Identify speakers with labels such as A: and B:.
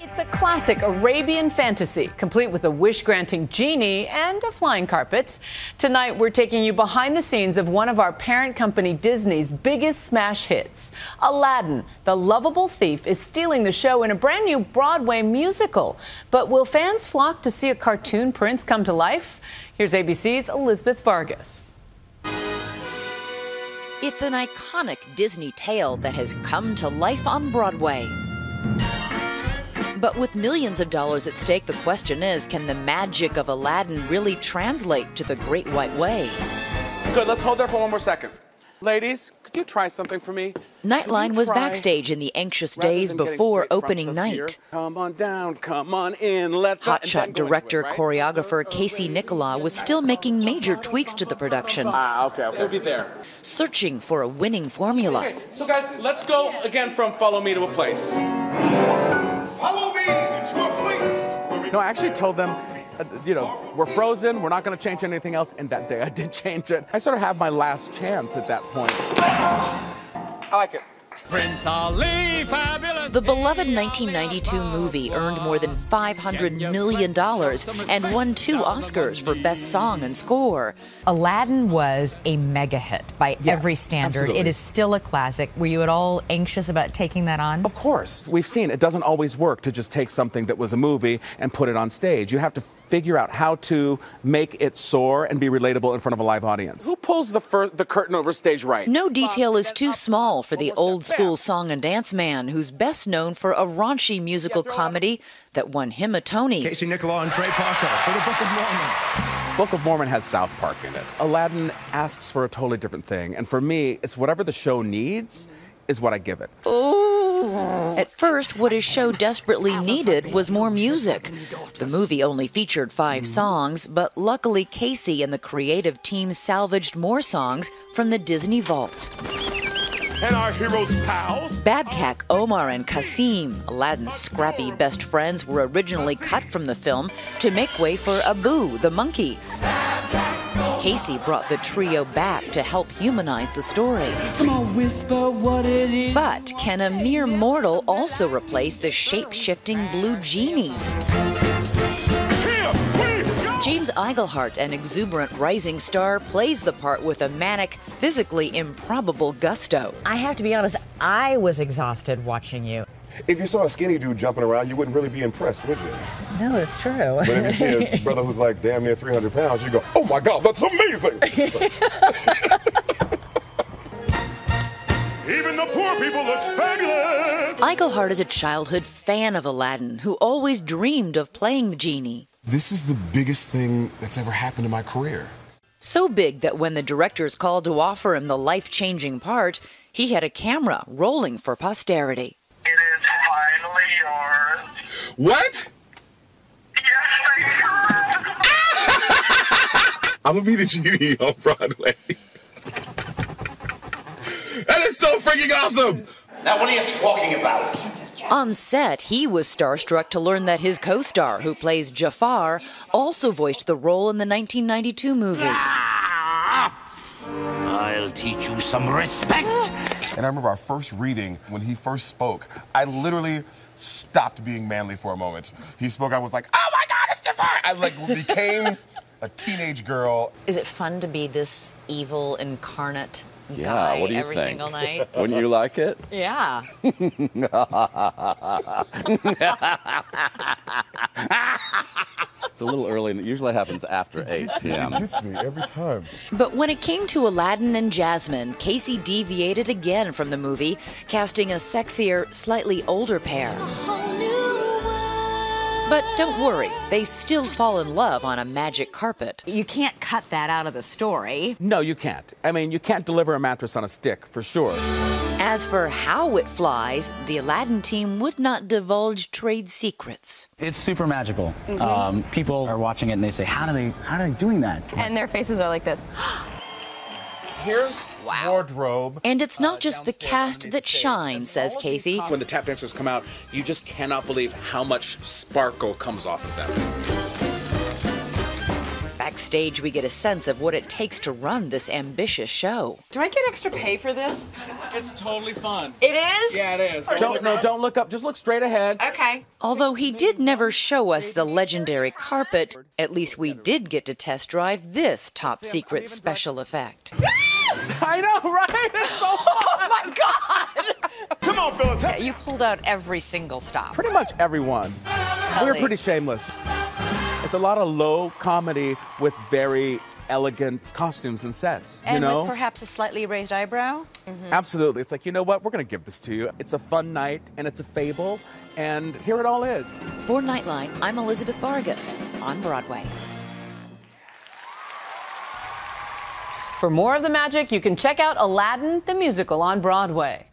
A: It's a classic Arabian fantasy, complete with a wish granting genie and a flying carpet. Tonight, we're taking you behind the scenes of one of our parent company Disney's biggest smash hits. Aladdin, the lovable thief, is stealing the show in a brand new Broadway musical. But will fans flock to see a cartoon prince come to life? Here's ABC's Elizabeth Vargas.
B: It's an iconic Disney tale that has come to life on Broadway. But with millions of dollars at stake, the question is can the magic of Aladdin really translate to the Great White Way?
C: Good, let's hold there for one more second. Ladies, could you try something for me?
B: Nightline was backstage in the anxious days before opening night. Here,
C: come on down, come on in, let
B: Hotshot director, right? choreographer Casey Nicholaw was still making major tweaks to the production.
C: Ah, okay, okay. It'll be there.
B: Searching for a winning formula.
C: Okay, so guys, let's go again from follow me to a place. No, I actually told them uh, you know, we're frozen, we're not going to change anything else. And that day I did change it. I sort of have my last chance at that point. I like it. Prince
B: Ali, fabulous. The beloved 1992 movie earned more than $500 million and won two Oscars for Best Song and Score.
D: Aladdin was a mega hit by yeah, every standard.
C: Absolutely.
D: It is still a classic. Were you at all anxious about taking that on?
C: Of course. We've seen it doesn't always work to just take something that was a movie and put it on stage. You have to figure out how to make it soar and be relatable in front of a live audience. Who pulls the, fir- the curtain over stage right?
B: No detail is too small for the old school song and dance man who's best known for a raunchy musical comedy that won him a Tony.
E: Casey Nicholaw and Trey Parker for the Book of Mormon.
C: Book of Mormon has South Park in it. Aladdin asks for a totally different thing. And for me, it's whatever the show needs is what I give it. Ooh.
B: At first, what his show desperately needed was more music. The movie only featured five songs, but luckily Casey and the creative team salvaged more songs from the Disney Vault
F: and our heroes' pals.
B: Babkak, Omar, and Kasim, Aladdin's scrappy best friends, were originally cut from the film to make way for Abu, the monkey. Casey brought the trio back to help humanize the story.
G: Come on, whisper what it is.
B: But can a mere mortal also replace the shape shifting blue genie? James Iglehart, an exuberant rising star, plays the part with a manic, physically improbable gusto.
D: I have to be honest, I was exhausted watching you.
F: If you saw a skinny dude jumping around, you wouldn't really be impressed, would you?
D: No, it's true.
F: But if you see a brother who's like damn near 300 pounds, you go, oh my God, that's amazing! Even people look fabulous!
B: Iglehart is a childhood fan of Aladdin who always dreamed of playing the genie.
F: This is the biggest thing that's ever happened in my career.
B: So big that when the directors called to offer him the life changing part, he had a camera rolling for posterity.
H: It is finally yours.
F: What?
H: Yes,
F: I'm gonna be the genie on Broadway. That is so awesome!
I: Now, what are you squawking about?
B: On set, he was starstruck to learn that his co star, who plays Jafar, also voiced the role in the 1992 movie. Ah!
I: I'll teach you some respect.
F: And I remember our first reading when he first spoke. I literally stopped being manly for a moment. He spoke, I was like, oh my God, it's Jafar! I like became a teenage girl.
D: Is it fun to be this evil incarnate
J: yeah,
D: guy
J: what do you
D: every
J: think?
D: single night.
J: Wouldn't you like it?
D: Yeah.
J: it's a little early. Usually it happens after 8 p.m.
F: It gets me every time.
B: But when it came to Aladdin and Jasmine, Casey deviated again from the movie, casting a sexier, slightly older pair. Oh. But don't worry, they still fall in love on a magic carpet.
D: You can't cut that out of the story.
C: No, you can't. I mean, you can't deliver a mattress on a stick, for sure.
B: As for how it flies, the Aladdin team would not divulge trade secrets.
K: It's super magical. Mm -hmm. um, people are watching it and they say, "How do they? How are they doing that?"
L: And their faces are like this.
C: Here's wow. wardrobe.
B: And it's not uh, just the cast that shines, says Casey.
C: When the tap dancers come out, you just cannot believe how much sparkle comes off of them.
B: Backstage, we get a sense of what it takes to run this ambitious show.
L: Do I get extra pay for this?
C: It's totally fun.
L: It is?
C: Yeah, it is. Don't no, don't look up. Just look straight ahead.
L: Okay.
B: Although he did never show us the legendary carpet, at least we did get to test drive this top secret special effect.
C: I know, right? It's so
L: Oh my God!
C: Come on, Phyllis.
D: Yeah, you pulled out every single stop.
C: Pretty much everyone. We were
D: Ellie.
C: pretty shameless. It's a lot of low comedy with very elegant costumes and sets.
D: And
C: you know?
D: with perhaps a slightly raised eyebrow. Mm-hmm.
C: Absolutely. It's like, you know what? We're going to give this to you. It's a fun night and it's a fable, and here it all is.
B: For Nightline, I'm Elizabeth Vargas on Broadway.
A: For more of the magic, you can check out Aladdin the musical on Broadway.